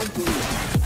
I do.